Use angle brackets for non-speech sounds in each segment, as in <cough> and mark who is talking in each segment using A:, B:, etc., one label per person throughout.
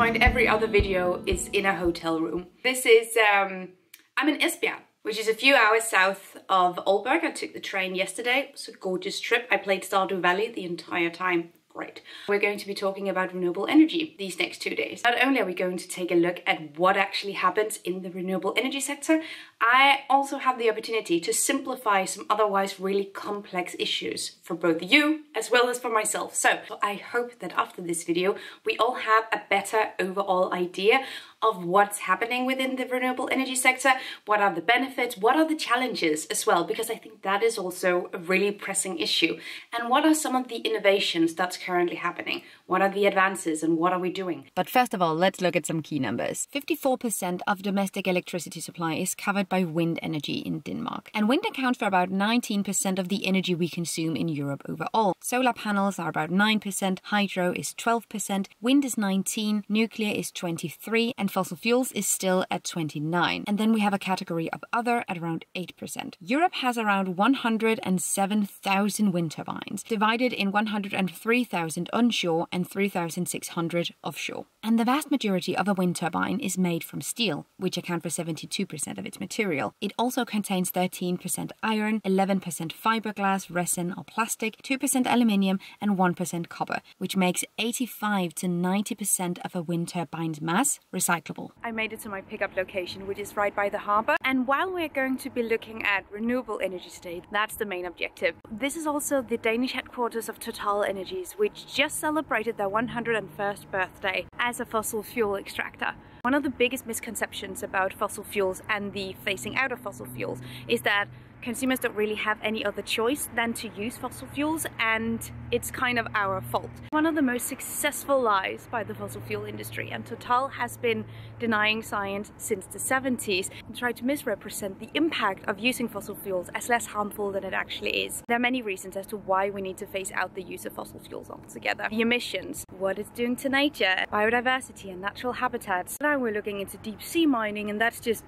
A: point, every other video is in a hotel room. This is, um, I'm in Esbjerg, which is a few hours south of Aalborg. I took the train yesterday. It was a gorgeous trip. I played Stardew Valley the entire time. Great. We're going to be talking about renewable energy these next two days. Not only are we going to take a look at what actually happens in the renewable energy sector, I also have the opportunity to simplify some otherwise really complex issues for both you as well as for myself. So I hope that after this video, we all have a better overall idea of what's happening within the renewable energy sector, what are the benefits, what are the challenges as well, because I think that is also a really pressing issue. And what are some of the innovations that's currently happening? What are the advances and what are we doing?
B: But first of all, let's look at some key numbers. 54% of domestic electricity supply is covered by wind energy in Denmark. And wind accounts for about 19% of the energy we consume in Europe overall. Solar panels are about 9%, hydro is 12%, wind is 19, nuclear is 23, and fossil fuels is still at 29. And then we have a category of other at around 8%. Europe has around 107,000 wind turbines, divided in 103,000 onshore and 3,600 offshore. And the vast majority of a wind turbine is made from steel, which account for 72% of its material. It also contains 13% iron, 11% fiberglass, resin or plastic, 2% aluminium and 1% copper, which makes 85 to 90% of a wind turbine's mass recyclable.
A: I made it to my pickup location, which is right by the harbor. And while we're going to be looking at renewable energy today, that's the main objective. This is also the Danish headquarters of Total Energies, which just celebrated their 101st birthday as a fossil fuel extractor. One of the biggest misconceptions about fossil fuels and the phasing out of fossil fuels is that consumers don't really have any other choice than to use fossil fuels and it's kind of our fault. One of the most successful lies by the fossil fuel industry and Total has been denying science since the 70s and tried to misrepresent the impact of using fossil fuels as less harmful than it actually is. There are many reasons as to why we need to phase out the use of fossil fuels altogether. The emissions, what it's doing to nature, biodiversity and natural habitats. Now we're looking into deep sea mining and that's just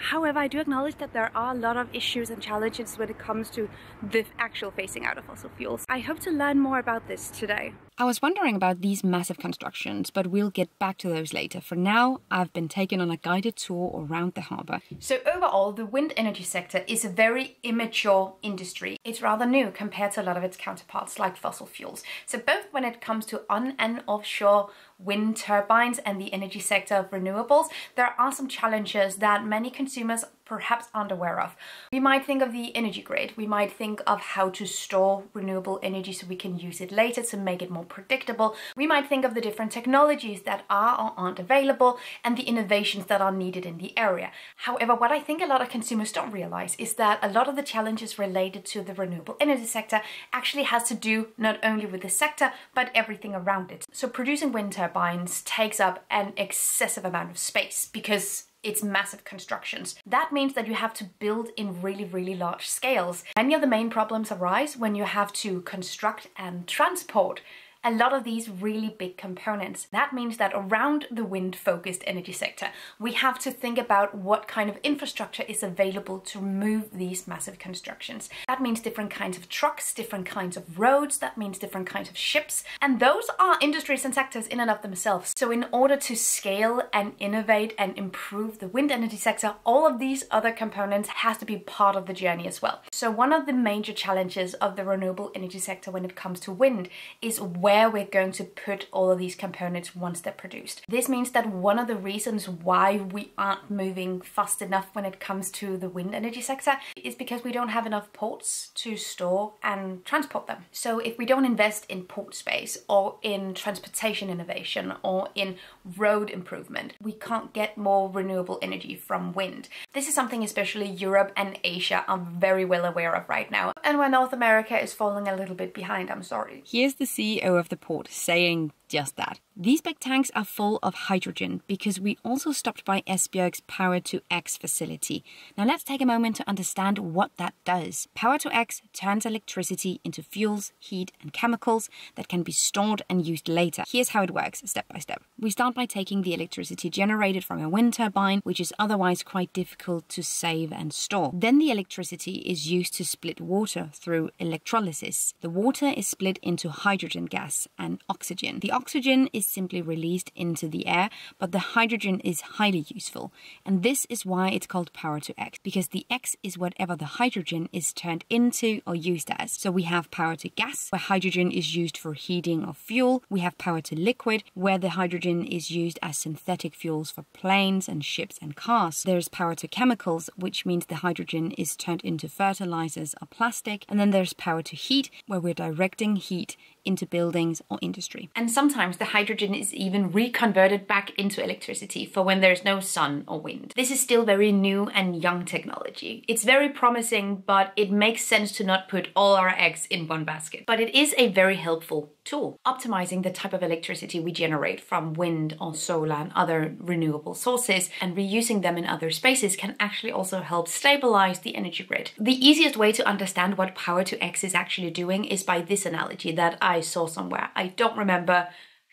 A: However, I do acknowledge that there are a lot of issues and challenges when it comes to the actual phasing out of fossil fuels. I hope to learn more about this today.
B: I was wondering about these massive constructions, but we'll get back to those later. For now, I've been taken on a guided tour around the harbour.
A: So overall, the wind energy sector is a very immature industry. It's rather new compared to a lot of its counterparts like fossil fuels. So both when it comes to on and offshore wind turbines and the energy sector of renewables, there are some challenges that many consumers perhaps aren't aware of. We might think of the energy grid, we might think of how to store renewable energy so we can use it later to make it more predictable. We might think of the different technologies that are or aren't available and the innovations that are needed in the area. However, what I think a lot of consumers don't realize is that a lot of the challenges related to the renewable energy sector actually has to do not only with the sector, but everything around it. So producing wind turbines takes up an excessive amount of space because it's massive constructions. That means that you have to build in really, really large scales. Many of the main problems arise when you have to construct and transport a lot of these really big components. That means that around the wind focused energy sector, we have to think about what kind of infrastructure is available to move these massive constructions. That means different kinds of trucks, different kinds of roads, that means different kinds of ships, and those are industries and sectors in and of themselves. So in order to scale and innovate and improve the wind energy sector, all of these other components has to be part of the journey as well. So one of the major challenges of the renewable energy sector when it comes to wind is where where we're going to put all of these components once they're produced. This means that one of the reasons why we aren't moving fast enough when it comes to the wind energy sector is because we don't have enough ports to store and transport them. So if we don't invest in port space or in transportation innovation or in road improvement, we can't get more renewable energy from wind. This is something especially Europe and Asia are very well aware of right now. And where North America is falling a little bit behind, I'm sorry.
B: Here's the CEO of the port saying just that. These big tanks are full of hydrogen because we also stopped by Esbjerg's Power to X facility. Now let's take a moment to understand what that does. Power to X turns electricity into fuels, heat and chemicals that can be stored and used later. Here's how it works step by step. We start by taking the electricity generated from a wind turbine, which is otherwise quite difficult to save and store. Then the electricity is used to split water through electrolysis. The water is split into hydrogen gas and oxygen. The oxygen is simply released into the air, but the hydrogen is highly useful. And this is why it's called power to X, because the X is whatever the hydrogen is turned into or used as. So we have power to gas, where hydrogen is used for heating or fuel. We have power to liquid, where the hydrogen is used as synthetic fuels for planes and ships and cars. There's power to chemicals, which means the hydrogen is turned into fertilizers or plastic. And then there's power to heat, where we're directing heat into buildings or industry.
A: And sometimes the hydrogen is even reconverted back into electricity for when there's no sun or wind. This is still very new and young technology. It's very promising, but it makes sense to not put all our eggs in one basket. But it is a very helpful tool. Optimizing the type of electricity we generate from wind or solar and other renewable sources and reusing them in other spaces can actually also help stabilize the energy grid. The easiest way to understand what power to X is actually doing is by this analogy that I saw somewhere. I don't remember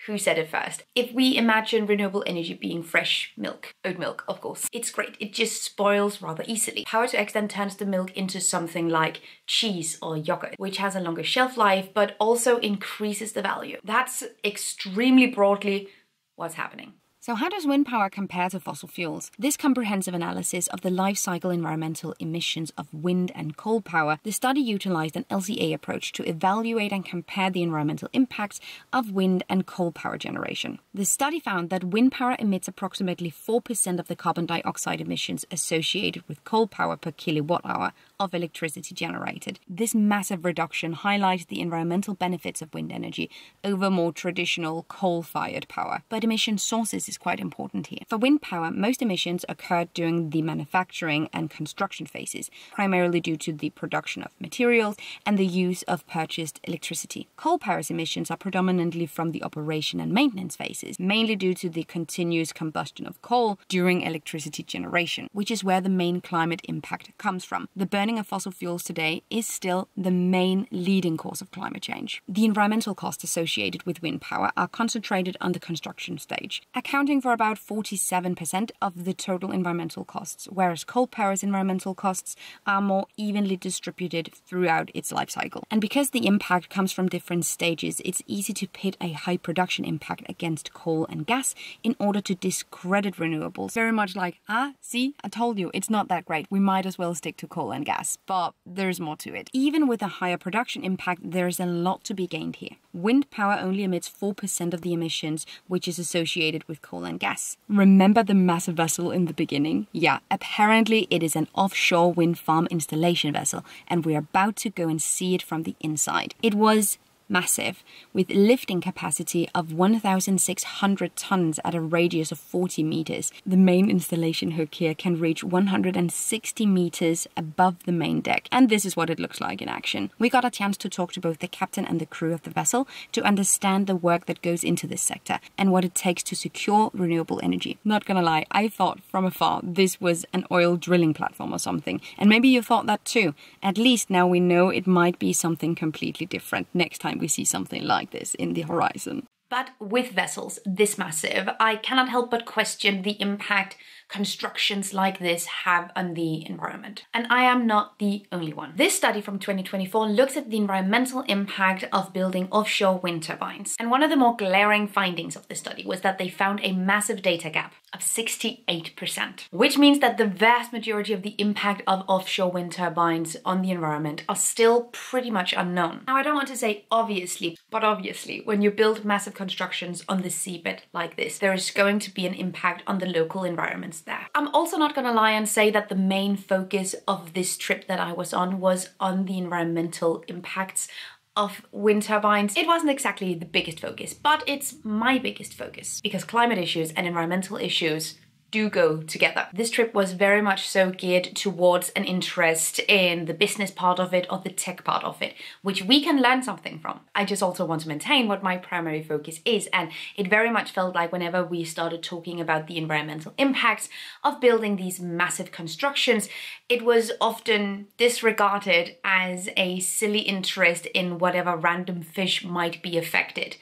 A: who said it first. If we imagine renewable energy being fresh milk, oat milk, of course, it's great. It just spoils rather easily. Power to X then turns the milk into something like cheese or yogurt, which has a longer shelf life, but also increases the value. That's extremely broadly what's happening.
B: So, how does wind power compare to fossil fuels? This comprehensive analysis of the life cycle environmental emissions of wind and coal power, the study utilized an LCA approach to evaluate and compare the environmental impacts of wind and coal power generation. The study found that wind power emits approximately 4% of the carbon dioxide emissions associated with coal power per kilowatt hour of electricity generated. This massive reduction highlights the environmental benefits of wind energy over more traditional coal fired power. But emission sources is quite important here. For wind power, most emissions occurred during the manufacturing and construction phases, primarily due to the production of materials and the use of purchased electricity. Coal power's emissions are predominantly from the operation and maintenance phases, mainly due to the continuous combustion of coal during electricity generation, which is where the main climate impact comes from. The burning burning of fossil fuels today is still the main leading cause of climate change. The environmental costs associated with wind power are concentrated on the construction stage, accounting for about 47% of the total environmental costs, whereas coal power's environmental costs are more evenly distributed throughout its life cycle. And because the impact comes from different stages, it's easy to pit a high production impact against coal and gas in order to discredit renewables. Very much like, ah, see, I told you, it's not that great. We might as well stick to coal and gas gas, but there's more to it. Even with a higher production impact, there's a lot to be gained here. Wind power only emits 4% of the emissions, which is associated with coal and gas. Remember the massive vessel in the beginning? Yeah, apparently it is an offshore wind farm installation vessel, and we're about to go and see it from the inside. It was massive, with lifting capacity of 1,600 tons at a radius of 40 meters. The main installation hook here can reach 160 meters above the main deck, and this is what it looks like in action. We got a chance to talk to both the captain and the crew of the vessel to understand the work that goes into this sector and what it takes to secure renewable energy. Not gonna lie, I thought from afar this was an oil drilling platform or something, and maybe you thought that too. At least now we know it might be something completely different next time we see something like this in the horizon.
A: But with vessels this massive, I cannot help but question the impact constructions like this have on the environment. And I am not the only one. This study from 2024 looks at the environmental impact of building offshore wind turbines. And one of the more glaring findings of the study was that they found a massive data gap of 68%, which means that the vast majority of the impact of offshore wind turbines on the environment are still pretty much unknown. Now, I don't want to say obviously, but obviously, when you build massive constructions on the seabed like this, there is going to be an impact on the local environments there. I'm also not gonna lie and say that the main focus of this trip that I was on was on the environmental impacts of wind turbines. It wasn't exactly the biggest focus, but it's my biggest focus because climate issues and environmental issues do go together. This trip was very much so geared towards an interest in the business part of it or the tech part of it, which we can learn something from. I just also want to maintain what my primary focus is, and it very much felt like whenever we started talking about the environmental impacts of building these massive constructions, it was often disregarded as a silly interest in whatever random fish might be affected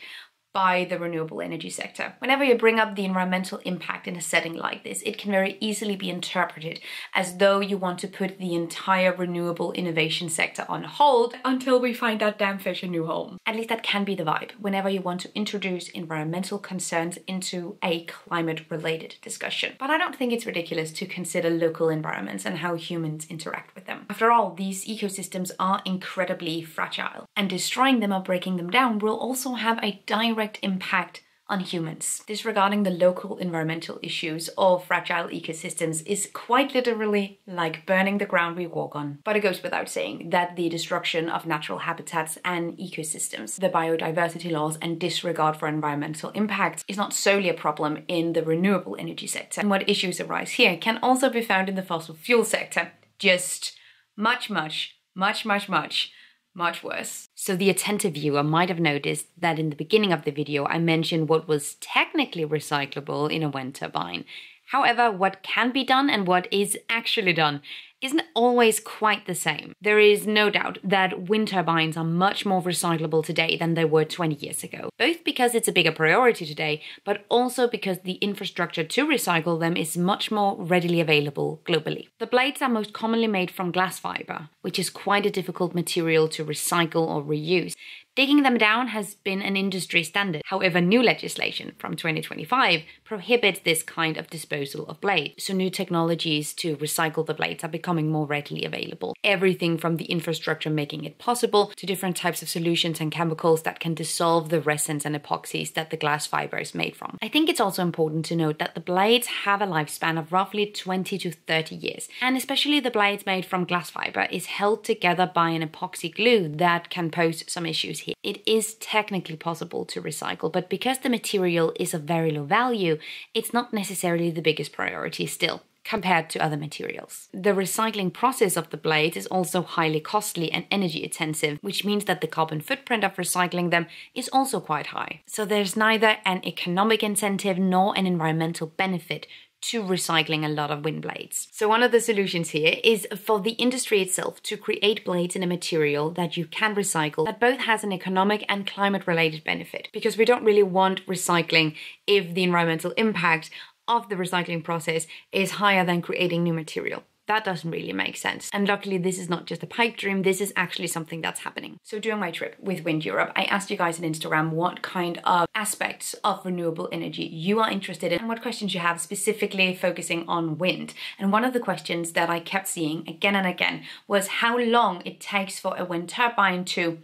A: by the renewable energy sector. Whenever you bring up the environmental impact in a setting like this, it can very easily be interpreted as though you want to put the entire renewable innovation sector on hold until we find that damn fish a new home. At least that can be the vibe whenever you want to introduce environmental concerns into a climate related discussion. But I don't think it's ridiculous to consider local environments and how humans interact with them. After all, these ecosystems are incredibly fragile, and destroying them or breaking them down will also have a direct direct impact on humans. Disregarding the local environmental issues of fragile ecosystems is quite literally like burning the ground we walk on. But it goes without saying that the destruction of natural habitats and ecosystems, the biodiversity laws, and disregard for environmental impacts is not solely a problem in the renewable energy sector. And what issues arise here can also be found in the fossil fuel sector. Just much, much, much, much, much much worse. So the attentive viewer might have noticed that in the beginning of the video I mentioned what was technically recyclable in a wind turbine. However, what can be done and what is actually done isn't always quite the same. There is no doubt that wind turbines are much more recyclable today than they were 20 years ago, both because it's a bigger priority today, but also because the infrastructure to recycle them is much more readily available globally. The blades are most commonly made from glass fiber, which is quite a difficult material to recycle or reuse Digging them down has been an industry standard. However, new legislation from 2025 prohibits this kind of disposal of blades. So, new technologies to recycle the blades are becoming more readily available. Everything from the infrastructure making it possible to different types of solutions and chemicals that can dissolve the resins and epoxies that the glass fiber is made from. I think it's also important to note that the blades have a lifespan of roughly 20 to 30 years, and especially the blades made from glass fiber is held together by an epoxy glue that can pose some issues here. It is technically possible to recycle, but because the material is of very low value, it's not necessarily the biggest priority still compared to other materials. The recycling process of the blades is also highly costly and energy intensive, which means that the carbon footprint of recycling them is also quite high. So there's neither an economic incentive nor an environmental benefit to recycling a lot of wind blades. So, one of the solutions here is for the industry itself to create blades in a material that you can recycle that both has an economic and climate related benefit. Because we don't really want recycling if the environmental impact of the recycling process is higher than creating new material. That doesn't really make sense. And luckily, this is not just a pipe dream, this is actually something that's happening. So, during my trip with Wind Europe, I asked you guys on Instagram what kind of aspects of renewable energy you are interested in and what questions you have specifically focusing on wind. And one of the questions that I kept seeing again and again was how long it takes for a wind turbine to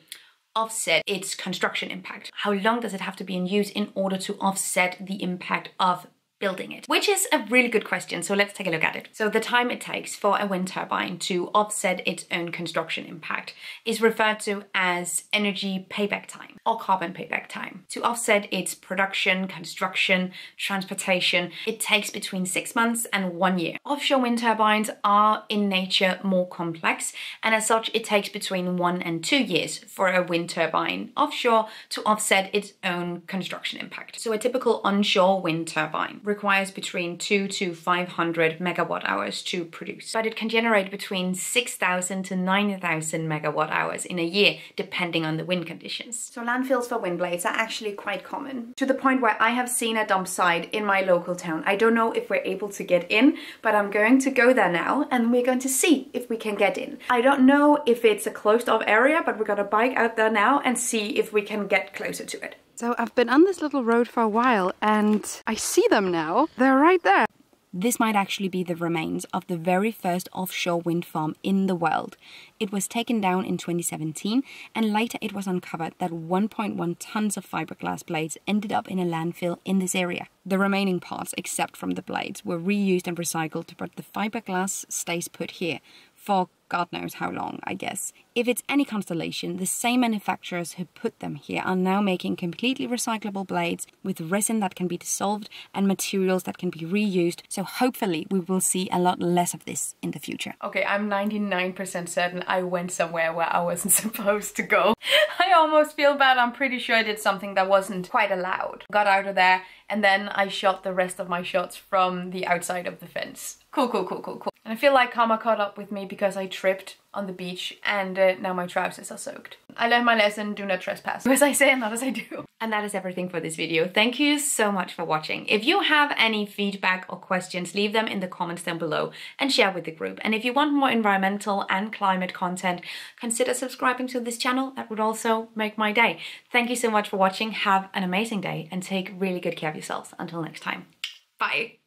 A: offset its construction impact? How long does it have to be in use in order to offset the impact of building it? Which is a really good question, so let's take a look at it. So the time it takes for a wind turbine to offset its own construction impact is referred to as energy payback time or carbon payback time. To offset its production, construction, transportation, it takes between six months and one year. Offshore wind turbines are in nature more complex, and as such, it takes between one and two years for a wind turbine offshore to offset its own construction impact. So a typical onshore wind turbine requires between 2 to 500 megawatt hours to produce, but it can generate between 6,000 to 9,000 megawatt hours in a year, depending on the wind conditions. So landfills for wind blades are actually quite common, to the point where I have seen a dump site in my local town. I don't know if we're able to get in, but I'm going to go there now and we're going to see if we can get in. I don't know if it's a closed off area, but we're gonna bike out there now and see if we can get closer to it.
C: So I've been on this little road for a while and I see them now. They're right there.
B: This might actually be the remains of the very first offshore wind farm in the world. It was taken down in 2017, and later it was uncovered that 1.1 tons of fiberglass blades ended up in a landfill in this area. The remaining parts, except from the blades, were reused and recycled, but the fiberglass stays put here for God knows how long, I guess. If it's any consolation, the same manufacturers who put them here are now making completely recyclable blades with resin that can be dissolved and materials that can be reused, so hopefully we will see a lot less of this in the future.
A: Okay, I'm 99% certain I went somewhere where I wasn't <laughs> supposed to go. <laughs> I almost feel bad, I'm pretty sure I did something that wasn't quite allowed. Got out of there and then I shot the rest of my shots from the outside of the fence. Cool, cool, cool, cool, cool. And I feel like karma caught up with me because I tripped on the beach and uh, now my trousers are soaked. I learned my lesson, do not trespass. <laughs> As I say not as I do.
B: And that is everything for this video. Thank you so much for watching. If you have any feedback or questions, leave them in the comments down below and share with the group. And if you want more environmental and climate content, consider subscribing to this channel. That would also make my day. Thank you so much for watching. Have an amazing day and take really good care of yourselves. Until next time. Bye.